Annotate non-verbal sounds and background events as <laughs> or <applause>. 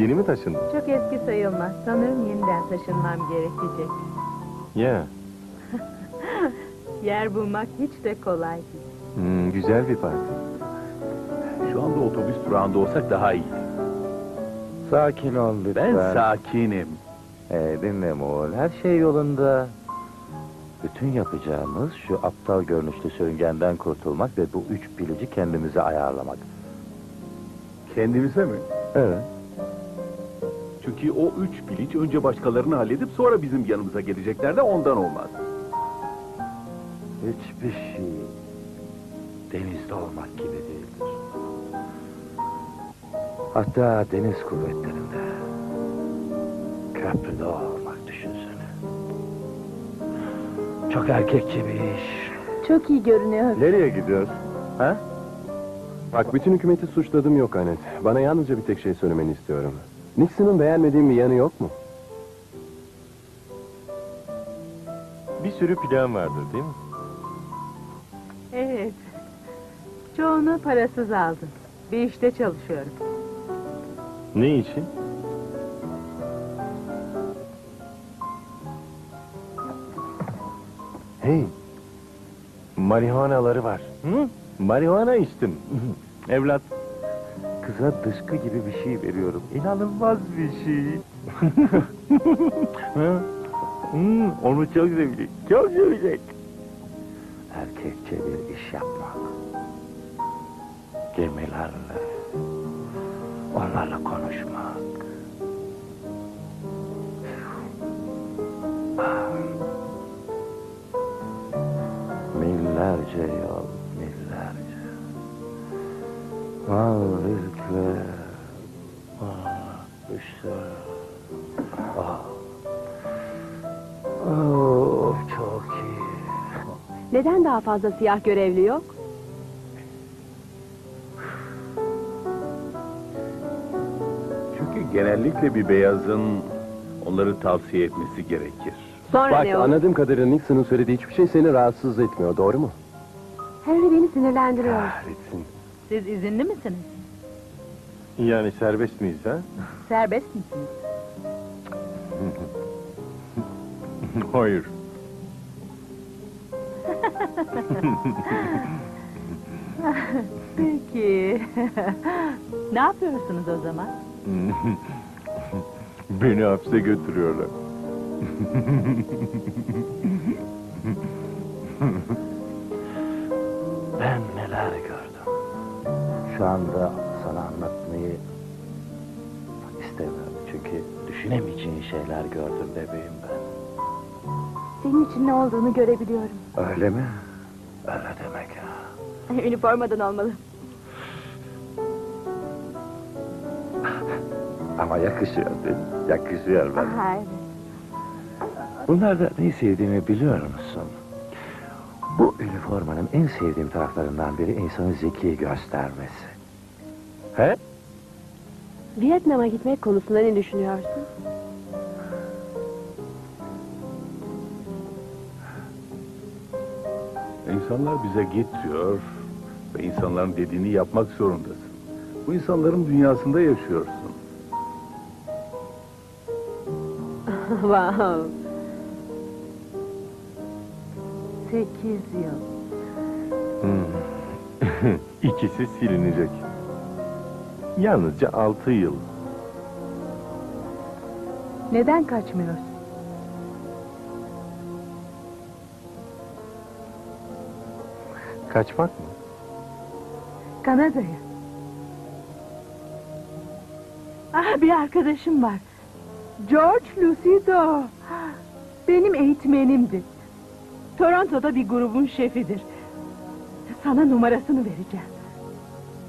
Yeni mi taşındın? Çok eski sayılmaz. Sanırım yeniden taşınmam gerekecek. Ya. <laughs> Yer bulmak hiç de kolay değil. Hmm, güzel bir parti. Şu anda otobüs durağında olsak daha iyi. Sakin ol lütfen. Ben sakinim. Ee, dinle Moğol, her şey yolunda. Bütün yapacağımız şu aptal görünüşlü sürüngenden kurtulmak ve bu üç bilici kendimize ayarlamak. Kendimize mi? Evet. Çünkü o üç bilinç önce başkalarını halledip sonra bizim yanımıza gelecekler de ondan olmaz. Hiçbir şey denizde olmak gibi değildir. Hatta deniz kuvvetlerinde köprüde olmak düşünsene. Çok erkekçe bir iş. Çok iyi görünüyor. Nereye gidiyoruz? Ha? Bak bütün hükümeti suçladım yok Anet. Bana yalnızca bir tek şey söylemeni istiyorum. Nixon'ın beğenmediğim bir yanı yok mu? Bir sürü plan vardır değil mi? Evet. Çoğunu parasız aldım. Bir işte çalışıyorum. Ne için? Hey, marihuanaları var. Hı? Marihuana içtim. <laughs> Evlat. Kıza dışkı gibi bir şey veriyorum. İnanılmaz bir şey. <laughs> Hmm, onu çok sevecek. Çok sevecek. Erkekçe bir iş yapmak. Gemilerle, onlarla konuşmak. Millerce yol, millerce. Mavilikle, işte. Ah. Of çok iyi. Neden daha fazla siyah görevli yok? Çünkü genellikle bir beyazın onları tavsiye etmesi gerekir. Sonra Bak ne olur? anladığım kadarıyla Nixon'ın söylediği hiçbir şey seni rahatsız etmiyor. Doğru mu? Henry beni sinirlendiriyor. Kahretsin. Siz izinli misiniz? Yani serbest miyiz ha? Serbest misiniz? <laughs> Hayır. <laughs> Peki. ne yapıyorsunuz o zaman? <laughs> Beni hapse götürüyorlar. Ben neler gördüm. Şu anda sana anlatmayı istemiyorum. Çünkü düşünemeyeceğin şeyler gördüm bebeğim ben. Senin için ne olduğunu görebiliyorum. Öyle mi? Öyle demek ha. Üniformadan olmalı. Ama yakışıyor değil mi? Yakışıyor bana. Aha, evet. Bunlarda neyi sevdiğimi biliyor musun? Bu üniformanın en sevdiğim taraflarından biri insanı zeki göstermesi. He? Vietnam'a gitmek konusunda ne düşünüyorsun? İnsanlar bize git diyor ve insanların dediğini yapmak zorundasın. Bu insanların dünyasında yaşıyorsun. <laughs> wow. Sekiz yıl. Hmm. <laughs> İkisi silinecek. Yalnızca altı yıl. Neden kaçmıyorsun? Kaçmak mı? Kanada'ya. Ah bir arkadaşım var. George Lucido. Benim eğitmenimdi. Toronto'da bir grubun şefidir. Sana numarasını vereceğim.